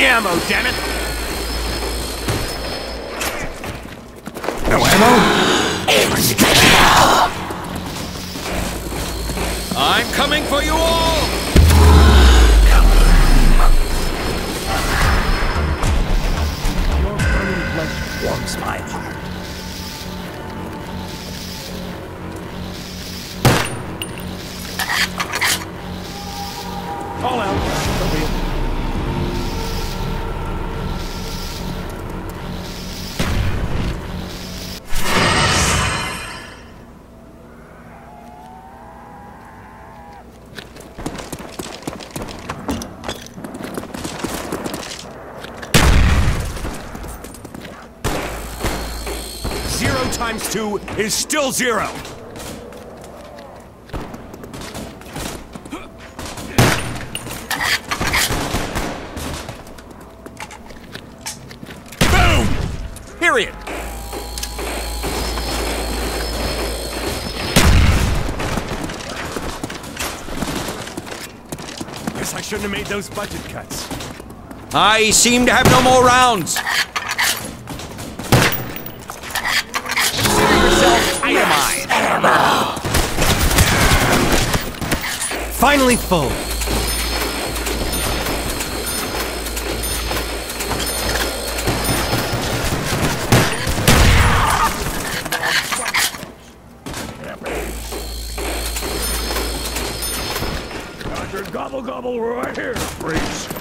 the ammo, damn it! No ammo? I'm coming for you all! Zero times two is still zero. Boom! Period. Guess I shouldn't have made those budget cuts. I seem to have no more rounds. Finally full. Got gobble gobble right here, freaks.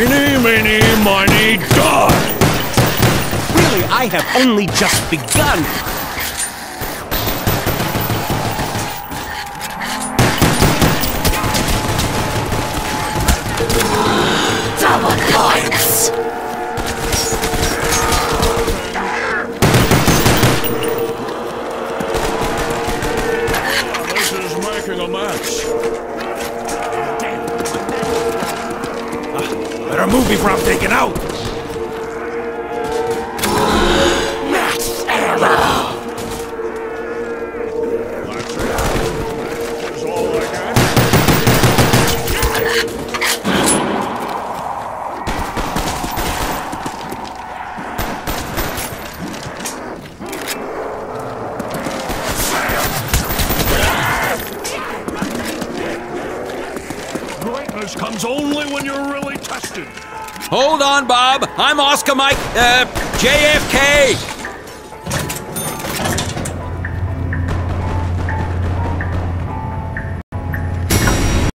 Eeny, meeny, miny, die! Really, I have only just begun. This is making a mess. Better move before I'm taken out. Comes only when you're really tested. Hold on, Bob. I'm Oscar Mike, uh, JFK.